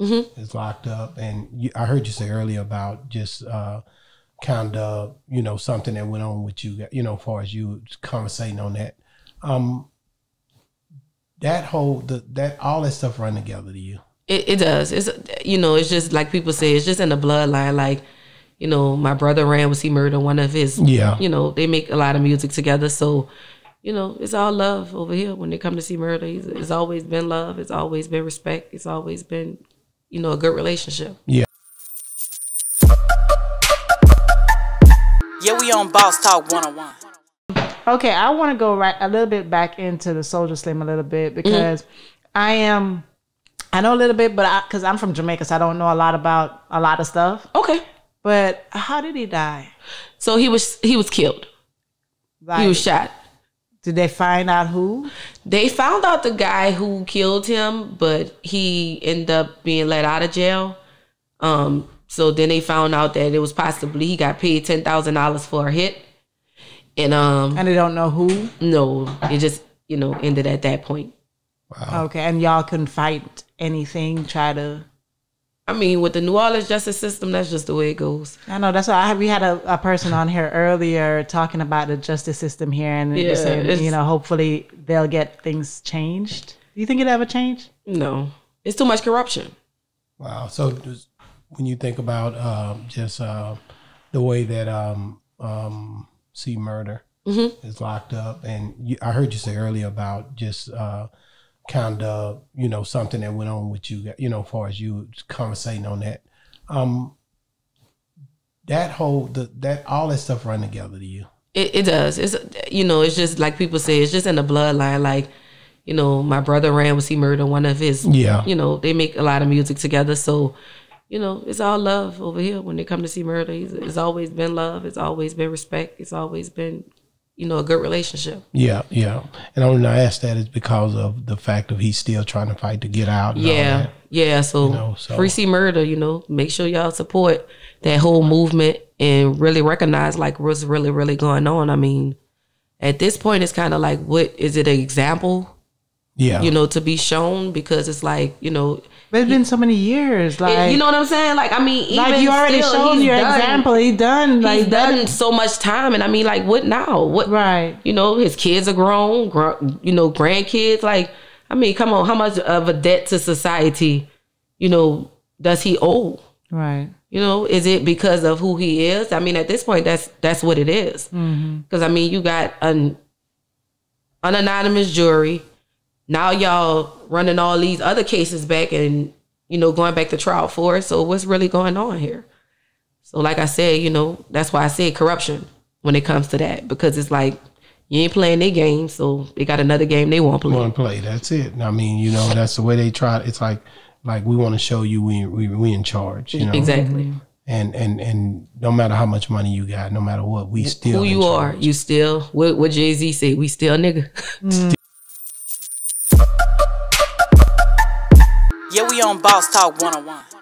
mm-hmm. is locked up, and you, I heard you say earlier about just uh, kind of you know something that went on with you, you know, as far as you conversating on that. Um, that whole the, that all that stuff run together to you. It, it does. It's you know, it's just like people say, it's just in the bloodline. Like, you know, my brother ran with C Murder, one of his. Yeah. You know, they make a lot of music together, so you know, it's all love over here when they come to see Murder. It's always been love. It's always been respect. It's always been, you know, a good relationship. Yeah. Yeah, we on Boss Talk 101. Okay, I want to go right a little bit back into the Soulja Slim a little bit because mm-hmm. I am I know a little bit, but because I'm from Jamaica, so I don't know a lot about a lot of stuff. Okay. But how did he die? So he was he was killed. Like, he was shot. Did they find out who? They found out the guy who killed him, but he ended up being let out of jail. Um, so then they found out that it was possibly he got paid ten thousand dollars for a hit, and um, and they don't know who. No, it just you know ended at that point. Wow. Okay, and y'all couldn't fight anything, try to. I mean, with the New Orleans justice system, that's just the way it goes. I know. That's why I, we had a, a person on here earlier talking about the justice system here, and yeah, saying, you know, hopefully they'll get things changed. Do you think it ever change? No, it's too much corruption. Wow. So when you think about um, just uh, the way that um, um, C Murder mm-hmm. is locked up, and you, I heard you say earlier about just. Uh, kind of you know something that went on with you you know as far as you conversating on that. Um that whole the that all that stuff run together to you. It, it does. It's you know it's just like people say it's just in the bloodline. Like you know my brother ran with C Murder one of his yeah. you know they make a lot of music together. So you know it's all love over here. When they come to see Murder it's always been love. It's always been respect. It's always been you know, a good relationship. Yeah, yeah. And only I ask that is because of the fact of he's still trying to fight to get out. yeah, yeah. So, you know, so, free C murder, you know, make sure y'all support that whole movement and really recognize like what's really, really going on. I mean, at this point, it's kind of like, what is it an example? Yeah, you know, to be shown because it's like, you know, but it's been so many years. Like you know what I'm saying? Like I mean, even like you already still, shown your done, example. He done like he's done so much time, and I mean, like what now? What right? You know, his kids are grown. you know, grandkids. Like I mean, come on, how much of a debt to society, you know, does he owe? Right. You know, is it because of who he is? I mean, at this point, that's that's what it is. Because mm-hmm. I mean, you got an an anonymous jury now y'all running all these other cases back and you know going back to trial for it. So what's really going on here? So like I said, you know that's why I said corruption when it comes to that because it's like you ain't playing their game, so they got another game they want to play. Want to play? That's it. I mean, you know, that's the way they try. It's like like we want to show you we we we in charge. You know exactly. And and and no matter how much money you got, no matter what, we still who you are. You still what what Jay Z say? We still nigga. Mm. On Boss Talk 101.